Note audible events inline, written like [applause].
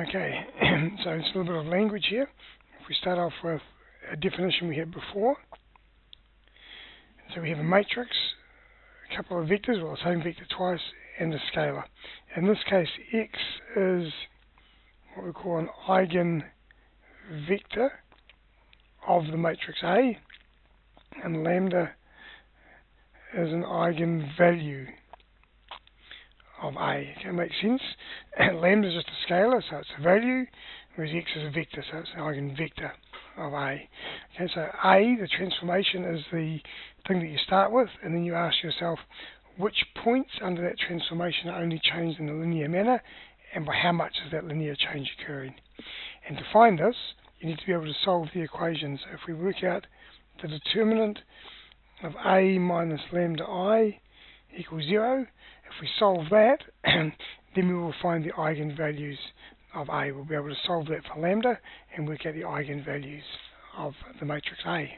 Okay, [clears throat] so it's a little bit of language here. If we start off with a definition we had before. So we have a matrix, a couple of vectors, well the same vector twice, and a scalar. In this case, x is what we call an eigenvector of the matrix A, and lambda is an eigenvalue of A. Can make sense? [coughs] lambda is just a scalar, so it's a value, whereas x is a vector, so it's an eigenvector of A. Okay, so A, the transformation, is the thing that you start with, and then you ask yourself which points under that transformation are only changed in a linear manner, and by how much is that linear change occurring. And to find this, you need to be able to solve the equations. So if we work out the determinant of A minus lambda I equals 0, if we solve that, [clears throat] then we will find the eigenvalues of A. We'll be able to solve that for lambda and work out the eigenvalues of the matrix A.